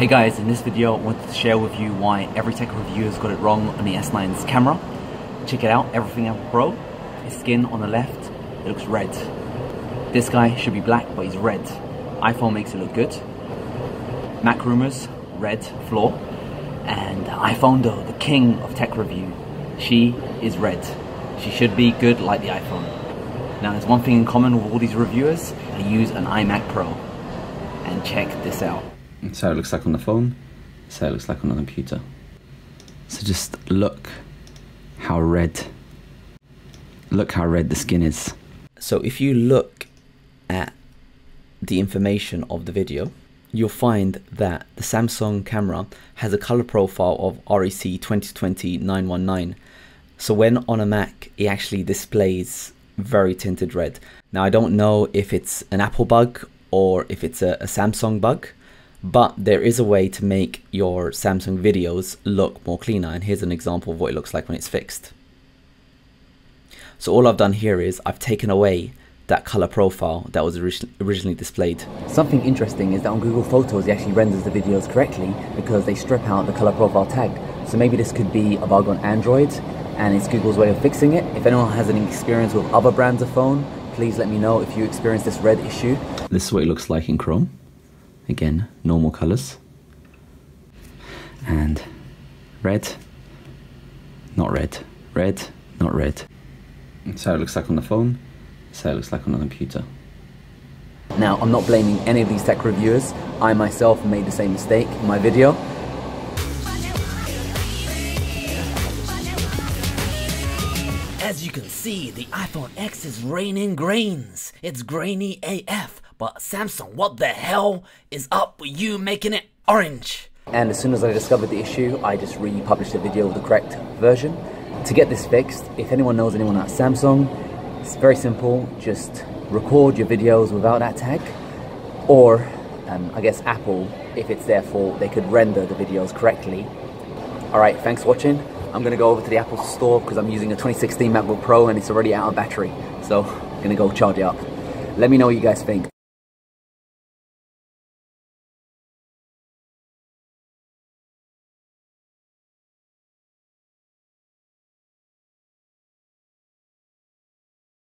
Hey guys, in this video I wanted to share with you why every tech reviewer has got it wrong on the S9's camera. Check it out, Everything Apple Pro. His skin on the left, it looks red. This guy should be black, but he's red. iPhone makes it look good. Mac Rumors, red floor. And iPhonedo, the king of tech review, she is red. She should be good like the iPhone. Now there's one thing in common with all these reviewers, they use an iMac Pro. And check this out. That's how it looks like on the phone. That's how it looks like on the computer. So just look how red, look how red the skin is. So if you look at the information of the video, you'll find that the Samsung camera has a color profile of REC 2020-919. So when on a Mac, it actually displays very tinted red. Now I don't know if it's an Apple bug or if it's a, a Samsung bug, but there is a way to make your Samsung videos look more cleaner and here's an example of what it looks like when it's fixed. So all I've done here is I've taken away that color profile that was originally displayed. Something interesting is that on Google Photos it actually renders the videos correctly because they strip out the color profile tag. So maybe this could be a bug on Android and it's Google's way of fixing it. If anyone has any experience with other brands of phone, please let me know if you experience this red issue. This is what it looks like in Chrome. Again, normal colors. And red, not red, red, not red. so it looks like on the phone. so it looks like on the computer. Now, I'm not blaming any of these tech reviewers. I myself made the same mistake in my video. As you can see, the iPhone X is raining grains. It's grainy AF. But Samsung, what the hell is up with you making it orange? And as soon as I discovered the issue, I just republished the video with the correct version. To get this fixed, if anyone knows anyone at Samsung, it's very simple. Just record your videos without that tag. Or, um, I guess Apple, if it's their fault, they could render the videos correctly. Alright, thanks for watching. I'm gonna go over to the Apple store because I'm using a 2016 MacBook Pro and it's already out of battery. So, I'm gonna go charge it up. Let me know what you guys think.